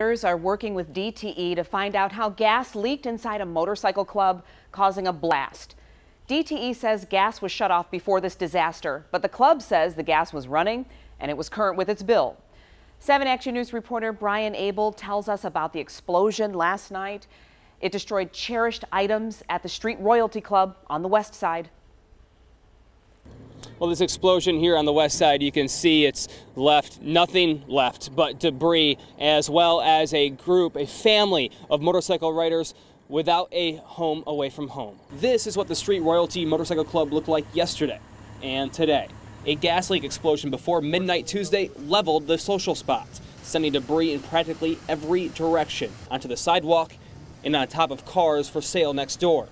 are working with DTE to find out how gas leaked inside a motorcycle club, causing a blast. DTE says gas was shut off before this disaster, but the club says the gas was running and it was current with its bill. 7 Action News reporter Brian Abel tells us about the explosion last night. It destroyed cherished items at the Street Royalty Club on the west side. Well, this explosion here on the west side, you can see it's left nothing left but debris, as well as a group, a family of motorcycle riders without a home away from home. This is what the Street Royalty Motorcycle Club looked like yesterday and today. A gas leak explosion before midnight Tuesday leveled the social spots, sending debris in practically every direction onto the sidewalk and on top of cars for sale next door.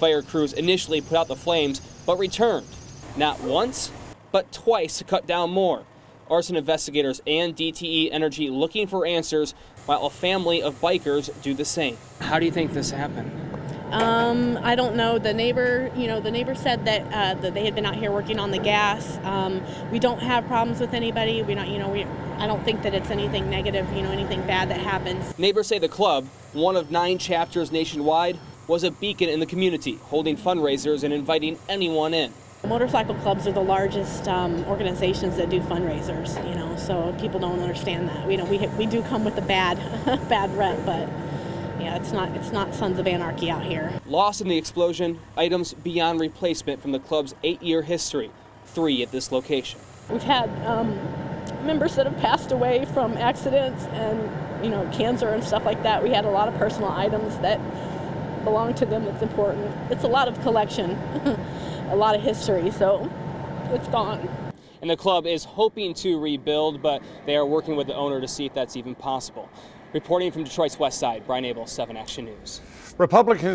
Fire crews initially put out the flames but returned not once, but twice to cut down more. Arson investigators and DTE Energy looking for answers while a family of bikers do the same. How do you think this happened? Um, I don't know. The neighbor, you know, the neighbor said that, uh, that they had been out here working on the gas. Um, we don't have problems with anybody. We don't, you know, we. I don't think that it's anything negative, you know, anything bad that happens. Neighbors say the club, one of nine chapters nationwide, was a beacon in the community, holding fundraisers and inviting anyone in. Motorcycle clubs are the largest um, organizations that do fundraisers, you know, so people don't understand that. You know, we, we do come with a bad, bad rep, but yeah, it's not, it's not Sons of Anarchy out here. Lost in the explosion, items beyond replacement from the club's eight-year history, three at this location. We've had um, members that have passed away from accidents and, you know, cancer and stuff like that. We had a lot of personal items that belong to them that's important. It's a lot of collection. a lot of history, so it's gone. And the club is hoping to rebuild, but they are working with the owner to see if that's even possible. Reporting from Detroit's West Side, Brian Abel, 7 Action News. Republicans